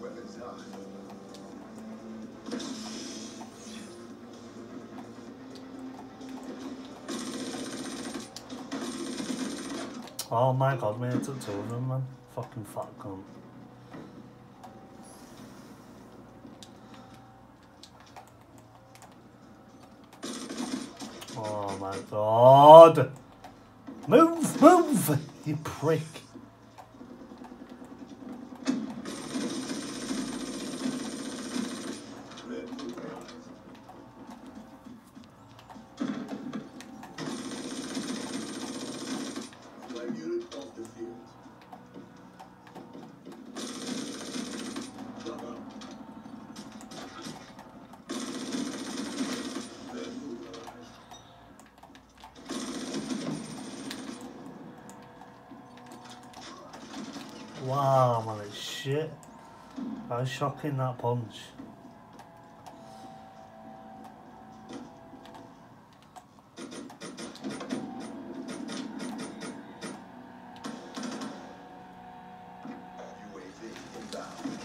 Weapons. Oh my god, man, it took two of them, man. Fucking fat cunt. Oh my god! Move, move, you prick. Wow, man, it's shit. That was shocking, that punch. UAV inbound.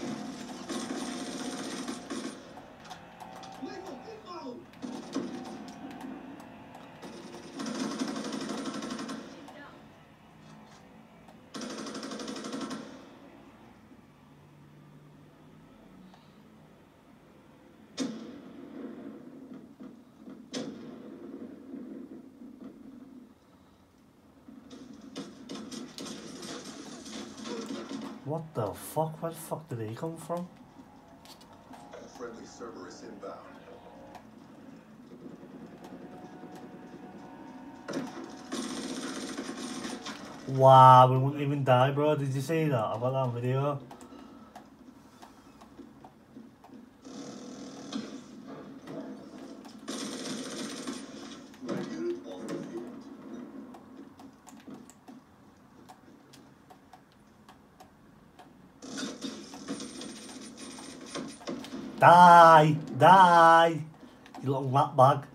Lethal inbound. What the fuck? Where the fuck did he come from? Friendly Cerberus inbound. Wow, we wouldn't even die, bro. Did you see that? I've got that on video. Die! Die! You little rat bag.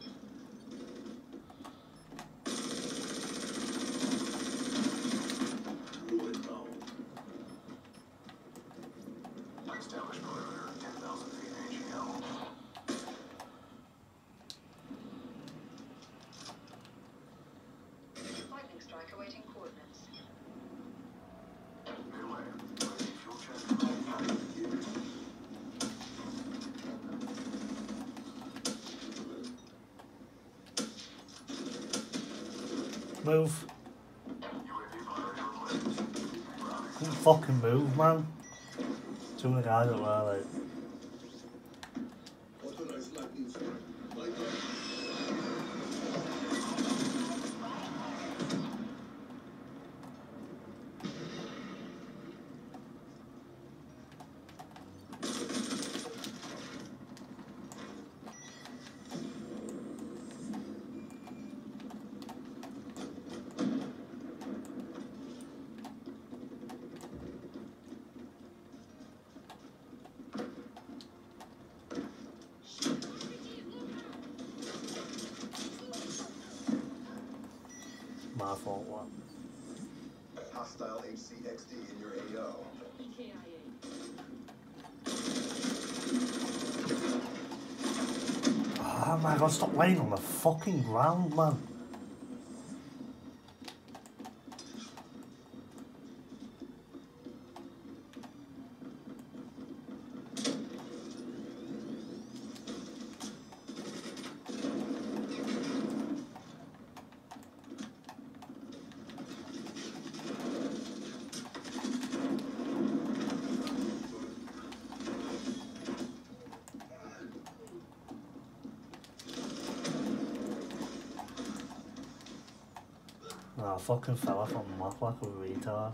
Move. Couldn't fucking move, man. Two of the guys that were like. My fault, what? Hostile HCXD in your AO. Oh my god, stop laying on the fucking ground, man. I fucking fell off on the map like a retard.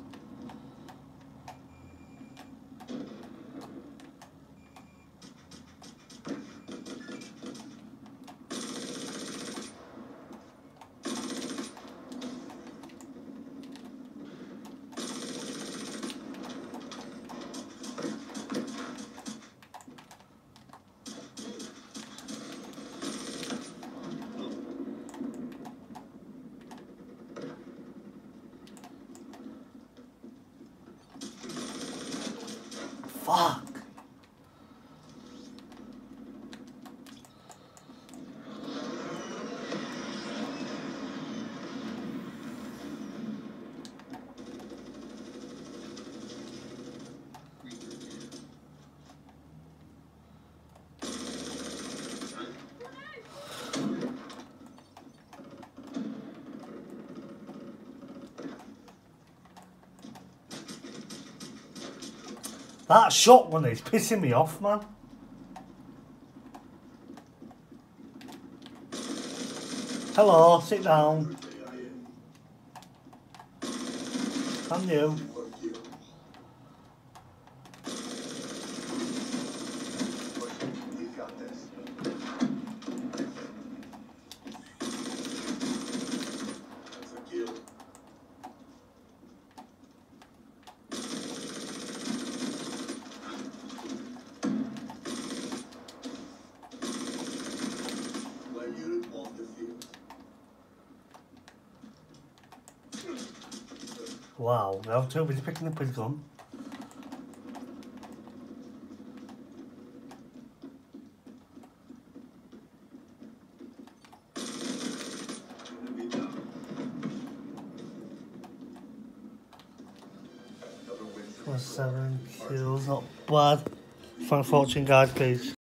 Fuck! That shotgun is pissing me off, man. Hello, sit down. And you. Fuck you. You got this. That's a kill. My unit off the field. Wow, I'm too busy picking up his gun. Enemy down. Another win for Plus seven kills, not bad. Thanks for watching, guys, please.